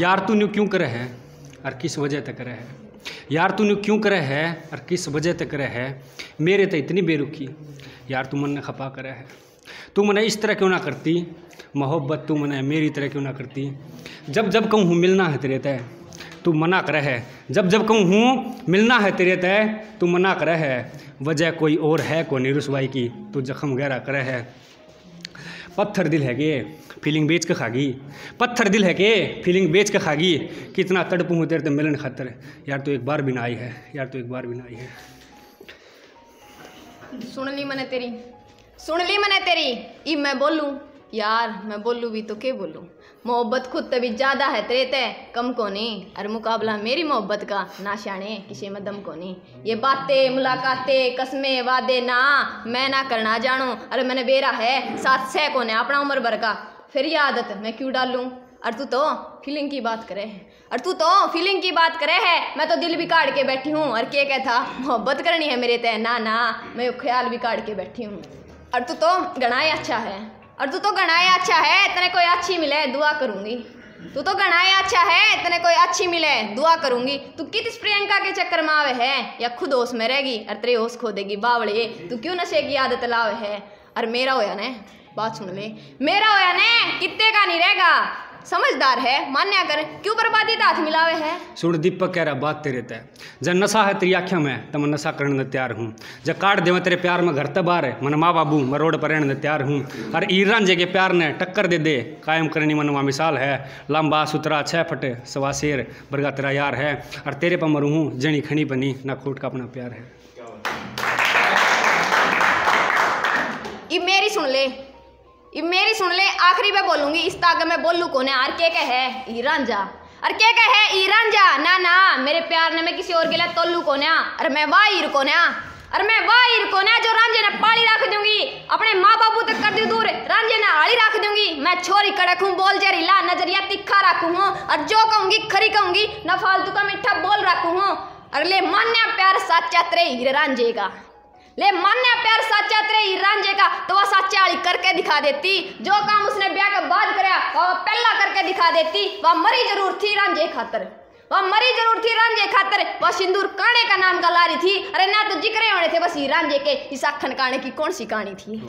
यार तूने क्यों करे है? और किस वजह तक करे है? यार तूने क्यों करे है? और किस वजह तक करे है? मेरे तो इतनी बेरुखी। यार तू मन ने खपा करे है। तू मने इस तरह क्यों ना करती? मोहब्बत तू मने मेरी तरह क्यों ना करती? जब जब कहूँ मिलना है तेरे तय तू मना करे है। जब जब कहूँ हूँ, मिलना है तेरे तय तू मना करे है। वजह कोई और है को निरुसवाई की? तू जख्म गहरा करे है। पत्थर दिल है के फीलिंग बेच के खागी। पत्थर दिल है के फीलिंग बेच के खागी। कितना तड़पू हूँ तेरे मिलन खातर। यार तो एक बार भी ना आई है, यार तो एक बार भी ना आई है। सुन ली मैंने तेरी, सुन ली मैंने तेरी। ई मैं बोलूँ यार, मैं बोलूँ भी तो के बोलूँ? मोहब्बत खुद तभी ज़्यादा है तेरे ते। कम को नहीं और मुकाबला मेरी मोहब्बत का। ना शाने किसी में दम को नहीं ये बातें, मुलाकातें, कस्में, वादे ना। मैं ना करना जानूं। अरे मैंने बेरा है। साथ सह को ने अपना उम्र भर का। फिर ये आदत मैं क्यों डालूँ? और तू तो फीलिंग की बात करे है। और तू तो फीलिंग की बात करे है। मैं तो दिल भी काट के बैठी हूँ। और क्या कहता मोहब्बत करनी है मेरे तय ना ना। मैं ख्याल भी काट के बैठी हूँ। और तू तो गणाए अच्छा है। और तू तो गणाए अच्छा है, इतने कोई अच्छी मिले, दुआ करूँगी। तू तो गणाए अच्छा है, इतने कोई अच्छी मिले, दुआ करूँगी। तू कित प्रियंका के चक्कर में आवे है? या खुद होश में रहेगी, और तेरे होश खो देगी बावड़े तू क्यों नशे की आदत लावे है? और मेरा होया ने, बात सुन ले। मेरा होया ने कितने का नहीं रहेगा? समझदार है, मान्या कर, क्यों बर्बादी हाथ मिलावे है? सुन दीपक कह रहा, बात तेरे तय जब नशा है तेरी आख्या में तो मैं नशा करने में तैयार हूँ। जब काट देवे तेरे प्यार, में घर तबार बाहर मन माँ बाबू मैं रोड पर रहने तैयार हूँ। और ईरान जे के प्यार ने टक्कर दे दे। कायम करनी मन वहाँ मिसाल है। लंबा सुतरा छः फटे सवा शेर, बरगा तेरा यार है। और तेरे पर मरू हूँ, जनी खनी बनी। ना खोट का अपना प्यार है। मेरी सुन ले, आखिरी में बोलूँगी, इस ताक में बोलू कौन है? और के के है? ईरान जा। और के के है? ईरान जा। ना ना, मेरे प्यार ने मैं किसी और के लिए तोलू कौन है? और मैं वाह ईर कौन है? और मैं वाह ईर कौन है जो रांझे ने पाली रख दूँगी? अपने माँ बाबू तक कर दू दूर, रांझे ने हाली रख दूँगी? मैं छोरी कड़क हूँ, बोल जहरीला नज़रिया तिखा रखू हूँ, और जो कहूँगी, खरी कहूँगी, न फालतू का मीठा बोल रखू हूँ। अगले ले मान्या प्यार साचा तेरे हीरे रांझे का। ले मान्य प्यार साचा तेरे रांझे का तो वह साचा करके दिखा देती। जो काम उसने ब्याह के बाद कराया वह पहला करके दिखा देती। वह मरी ज़रूर थी रांझे खातर। वह मरी ज़रूर थी रांझे खातर। वह सिंदूर काने का नाम का लारी थी। अरे ना तो जिक्रे होने थे, बस ही रांझे के इस अखन काने की कौन सी कहानी थी?